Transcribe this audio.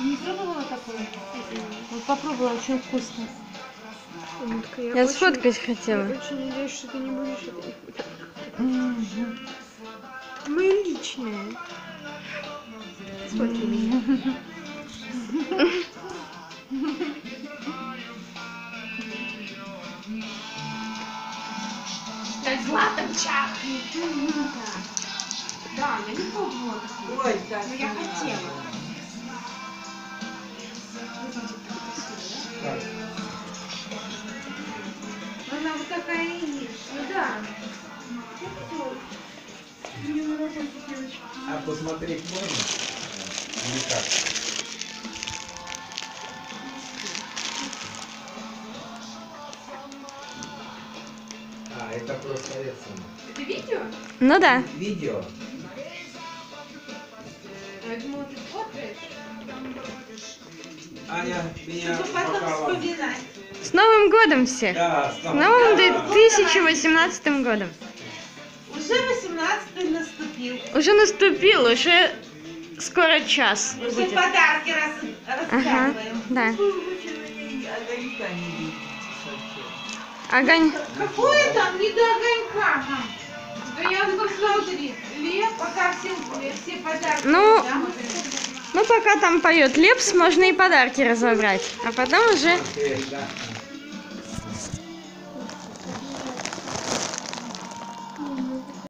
Не пробовала такое? Вот попробовала, очень вкусно. Умничка, Я очень- сфоткать хотела. Я очень надеюсь, что ты не будешь это Мгм. Мы личные. Сфоткай меня. Как златом чахнет. Я не пробовала такое. Ой. Но я хотела. Она вот такая и есть. Ну да. Я хотела. Мне на работе девочка. А посмотреть можно? Или как? А, это просто самое. Это видео? Ну да. Видео. Я думала, ты фоткаешь. Аня меня Чтобы потом упаковала. вспоминать. С Новым годом всех! Да, С новым 2018 годом! Уже 18 наступил. Уже наступил, уже скоро час. Уже будет. подарки раз, Ага, да. Огонь. Какое там не до огонька? Ну. Ну, пока там поет Лепс, можно и подарки разобрать. А потом уже.